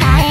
ない。